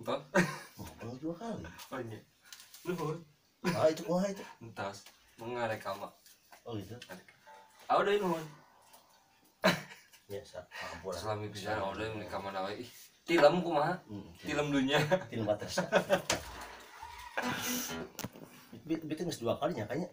entah ngobrol dua kali oh iya nuhun ah itu kuah itu entah mengarek kama oh gitu ah udah nuhun biasa ampun selami bisa oh udah menikah mana wae ih tilam kumaha Hmm, tilam dunia film batas bikin dua kalinya kayaknya